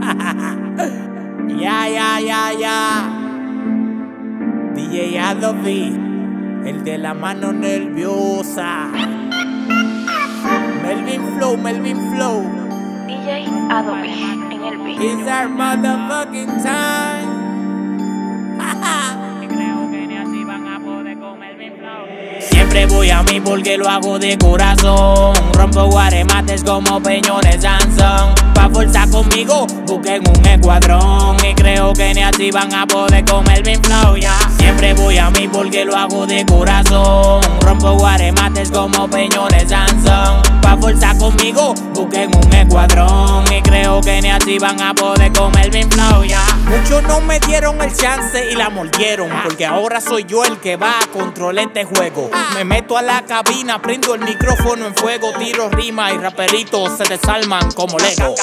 ya, ya, ya, ya. DJ Adobe, el de la mano nerviosa. Melvin Flow, Melvin Flow. DJ Adobe en el beat. It's our motherfucking time. Siempre voy a mí porque lo hago de corazón. Rompo guaremates como peñones Sansón. Conmigo, busquen un escuadrón. Y creo que ni así van a poder comer mi flow, ya. Siempre voy a mí porque lo hago de corazón. Rompo guaremates como peñones Sansón. Pa' fuerza conmigo, busquen un escuadrón. Y creo que ni así van a poder comer mi flow, ya. Muchos no me dieron el chance y la mordieron. Porque ahora soy yo el que va a controlar este juego. Me meto a la cabina, prendo el micrófono en fuego, tiro rima y raperitos se desarman como Lego.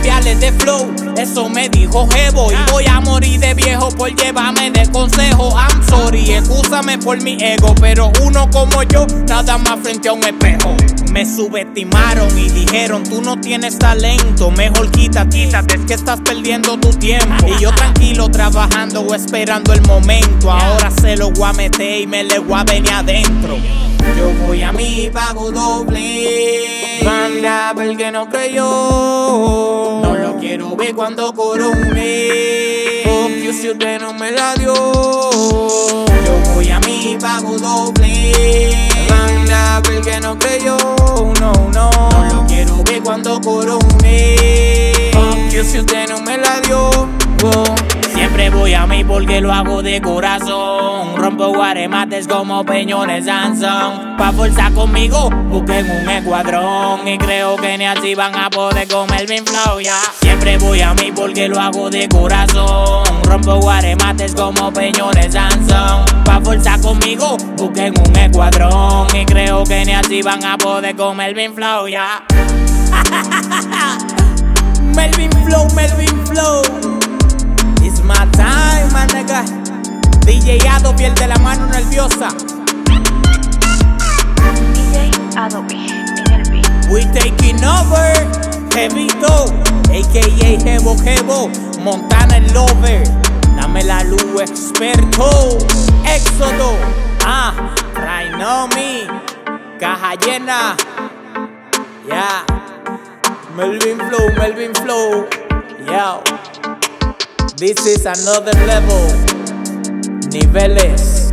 De flow, eso me dijo Jevo. Y voy a morir de viejo por llevarme de consejo. I'm sorry, excúsame por mi ego. Pero uno como yo, nada más frente a un espejo. Me subestimaron y dijeron, tú no tienes talento. Mejor quítate, quítate, es que estás perdiendo tu tiempo. Y yo tranquilo trabajando o esperando el momento. Ahora se lo voy a meter y me le voy a venir adentro. Yo voy a mi pago doble. Manda el que no creyó. Quiero ver cuando corone. You si usted no me la dio. Yo voy a mi pago doble. Manda el que no creyó. No, no. No lo quiero ver cuando corone. You si usted no me la dio. Mí porque lo hago de corazón. Rompo guaremates como peñones Sansón. Pa' fuerza conmigo, busquen un escuadrón. Y creo que ni así van a poder comer mi flow, ya. Siempre voy a mí porque lo hago de corazón. Rompo guaremates como peñones Sansón. Pa' fuerza conmigo, busquen un escuadrón. Y creo que ni así van a poder comer mi flow, ya. Melvin DJ Ado, piel de la mano nerviosa. DJ Adobe en el beat. We taking over. Jevito, a.k.a. Jevo Jevo. Montana el Lover. Dame la luz, experto. Éxodo. Ah, Rainomi. Caja llena. Yeah. Melvin Flow, Melvin Flow. Yo. This is another level. Niveles.